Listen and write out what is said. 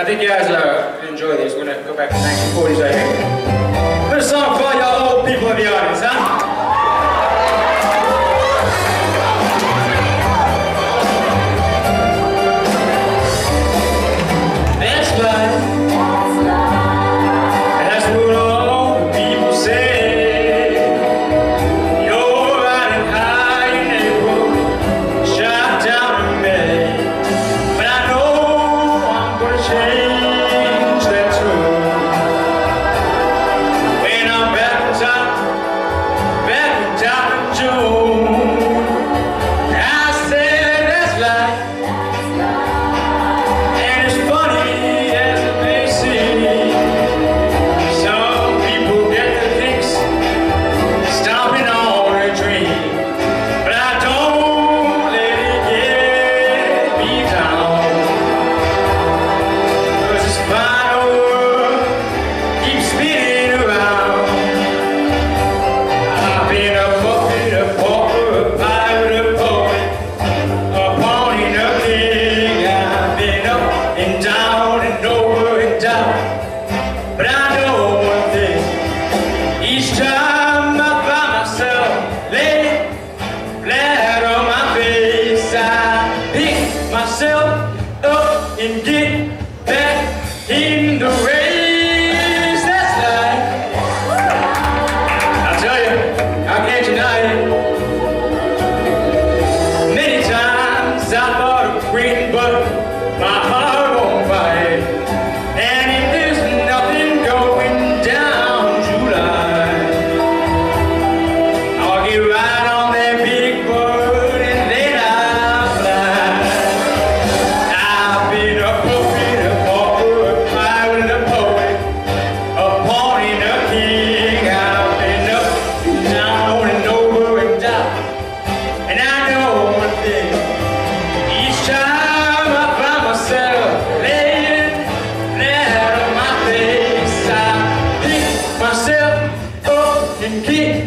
I think you guys uh, enjoy this. We're going to go back to 1940s, I think. que